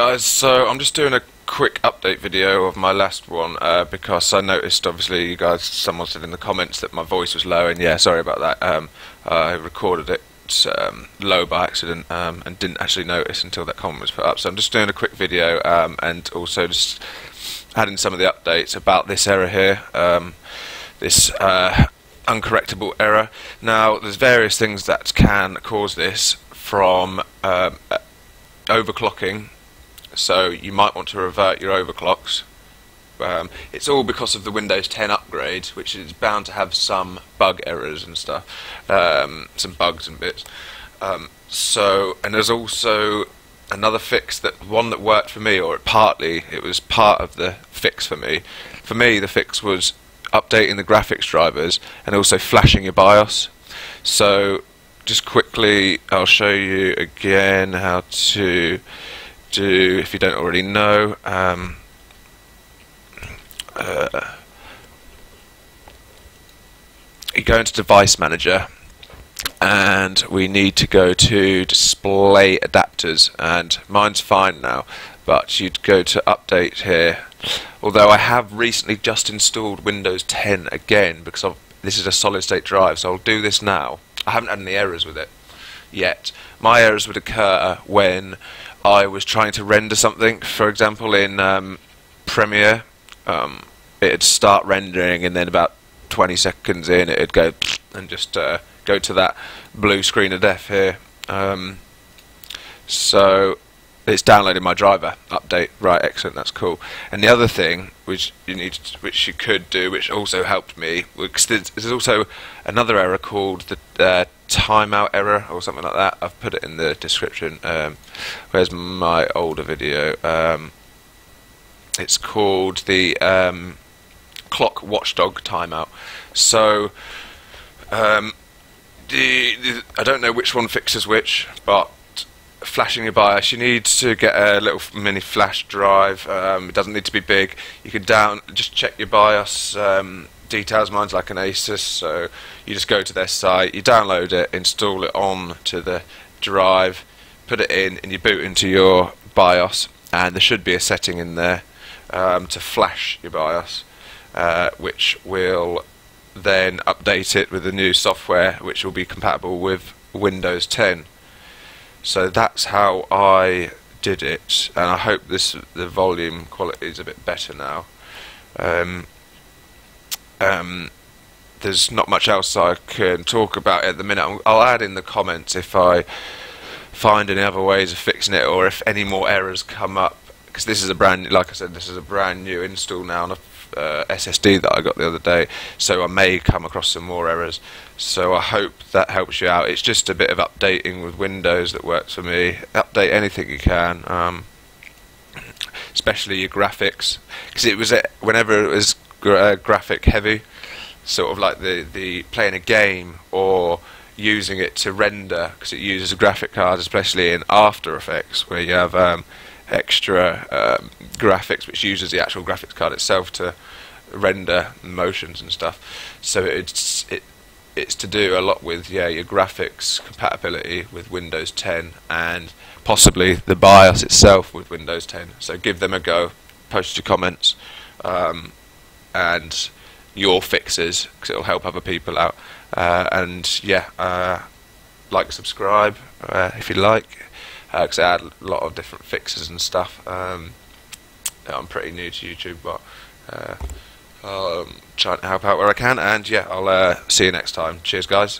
guys, so I'm just doing a quick update video of my last one uh, because I noticed obviously you guys, someone said in the comments that my voice was low and yeah, sorry about that. Um, I recorded it um, low by accident um, and didn't actually notice until that comment was put up. So I'm just doing a quick video um, and also just adding some of the updates about this error here, um, this uh, uncorrectable error. Now there's various things that can cause this from um, overclocking, so you might want to revert your overclocks. Um, it's all because of the Windows 10 upgrade, which is bound to have some bug errors and stuff, um, some bugs and bits. Um, so, and there's also another fix that one that worked for me, or partly it was part of the fix for me. For me, the fix was updating the graphics drivers and also flashing your BIOS. So just quickly, I'll show you again how to do, if you don't already know, um, uh, you go into Device Manager and we need to go to Display Adapters and mine's fine now but you'd go to Update here although I have recently just installed Windows 10 again because I've, this is a solid state drive so I'll do this now I haven't had any errors with it yet. My errors would occur when I was trying to render something. For example, in um, Premiere, um, it'd start rendering, and then about 20 seconds in, it'd go and just uh, go to that blue screen of death here. Um, so it's downloaded my driver update. Right, excellent. That's cool. And the other thing which you need, to, which you could do, which also helped me, because there's also another error called the uh, timeout error or something like that. I've put it in the description. Um, where's my older video? Um, it's called the um, clock watchdog timeout. So. Um, the, the, I don't know which one fixes which, but flashing your BIOS, you need to get a little mini flash drive. Um, it doesn't need to be big. You can down just check your BIOS um, details. Mine's like an Asus, so you just go to their site, you download it, install it on to the drive, put it in, and you boot into your BIOS. And there should be a setting in there um, to flash your BIOS, uh, which will then update it with the new software, which will be compatible with Windows 10. So that's how I did it, and I hope this the volume quality is a bit better now. Um, um, there's not much else I can talk about at the minute. I'll add in the comments if I find any other ways of fixing it, or if any more errors come up. Because this is a brand, like I said, this is a brand new install now on a uh, SSD that I got the other day, so I may come across some more errors. So I hope that helps you out. It's just a bit of updating with Windows that works for me. Update anything you can, um, especially your graphics, because it was whenever it was gra uh, graphic heavy, sort of like the the playing a game or using it to render because it uses a graphic card, especially in After Effects, where you have um, extra um, graphics which uses the actual graphics card itself to render motions and stuff. So it's it it's to do a lot with yeah your graphics compatibility with Windows 10 and possibly the BIOS itself with Windows 10. So give them a go. Post your comments um, and your fixes because it'll help other people out. Uh, and yeah, uh, like, subscribe uh, if you like because uh, I had a lot of different fixes and stuff. Um, I'm pretty new to YouTube, but uh, I'm trying to help out where I can. And yeah, I'll uh, see you next time. Cheers, guys.